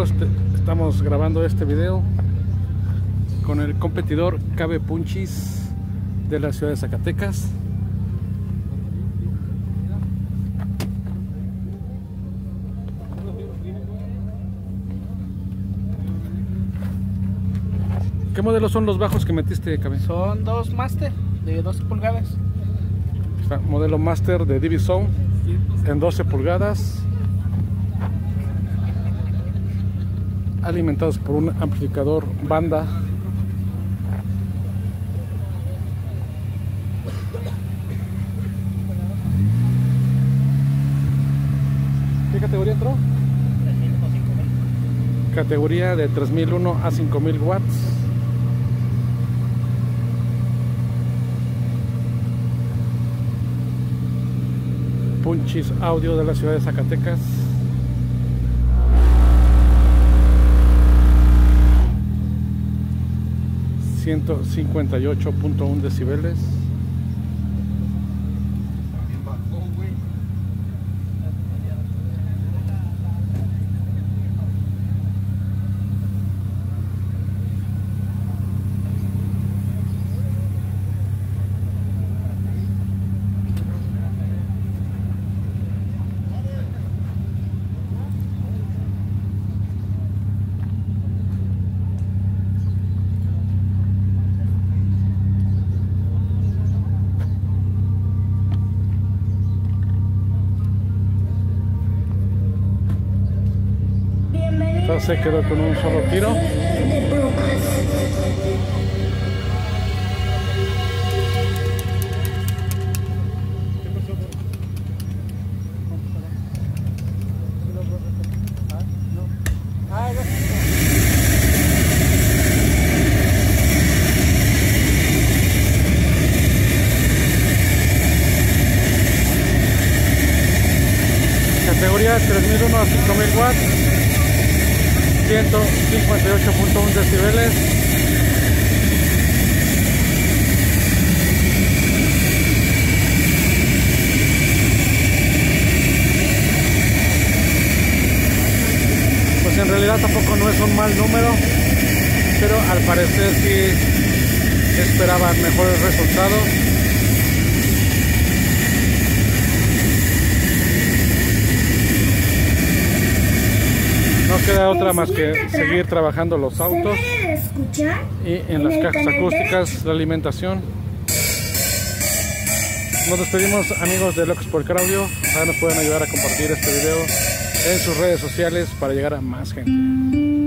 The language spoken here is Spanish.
amigos, estamos grabando este video con el competidor Cabe Punchis de la ciudad de Zacatecas. ¿Qué modelos son los bajos que metiste, Cabe? Son dos Master de 12 pulgadas. modelo Master de Division en 12 pulgadas. Alimentados por un amplificador banda ¿Qué categoría entró? Categoría de 3001 a 5000 watts. Punchis Audio de la ciudad de Zacatecas. 158.1 decibeles se quedó con un solo tiro. Categoría 3001 a 5000 watts. 158.1 decibeles. Pues en realidad tampoco no es un mal número pero al parecer sí esperaban mejores resultados queda otra más que seguir trabajando los autos y en las cajas acústicas la alimentación. Nos despedimos amigos de Locos por Audio ojalá nos puedan ayudar a compartir este video en sus redes sociales para llegar a más gente